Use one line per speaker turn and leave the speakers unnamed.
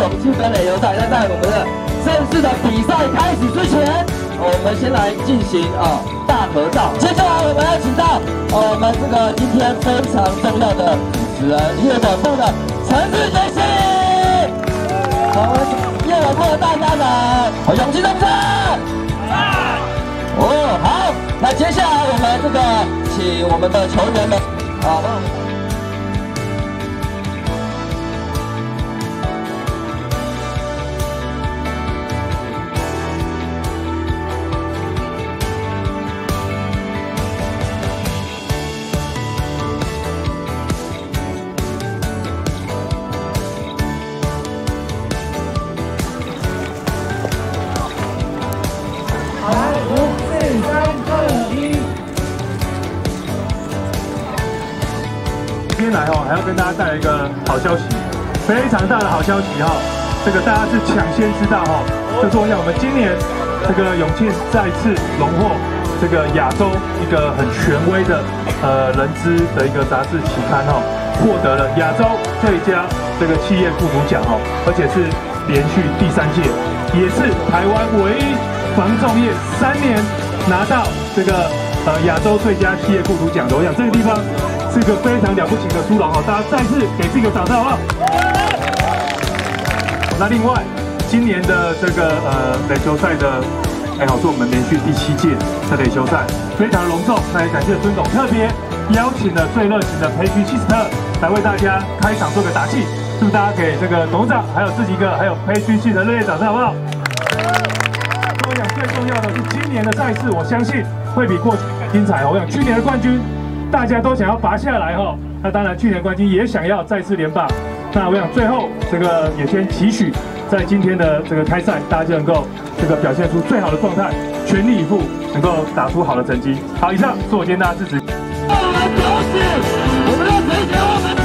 勇气分垒球赛。那在我们的正式的比赛开始之前，我们先来进行啊大合照。接下来我们要请到我们这个今天非常重要的主持人，乐本部的陈志杰先我们乐本部的大家们，好，勇气登场。哦，好，那接下来我们这个，请我们的球员们，啊。
今天来哦，还要跟大家带来一个好消息，非常大的好消息哈！这个大家是抢先知道哈，最重要，我们今年这个永庆再次荣获这个亚洲一个很权威的呃人资的一个杂志期刊哈，获得了亚洲最佳这个企业雇主奖哦，而且是连续第三届，也是台湾唯一防重业三年拿到这个呃亚洲最佳企业雇主奖的，我想这个地方。是一个非常了不起的殊荣哈，大家再次给自己个掌声好不好？那另外，今年的这个呃垒球赛的，还好，是我们连续第七届的垒球赛，非常隆重。那也感谢孙总特别邀请了最热情的培训希斯特来为大家开场做个打气，祝大家给这个董事长还有自己一个还有培训系的热烈掌声好不好？我想最重要的是今年的赛事，我相信会比过去更精彩。我想去年的冠军。大家都想要拔下来哈，那当然去年冠军也想要再次连霸。那我想最后这个也先期许，在今天的这个开赛，大家就能够这个表现出最好的状态，全力以赴，能够打出好的成绩。好，以上是我今天大家支持。我们的我们的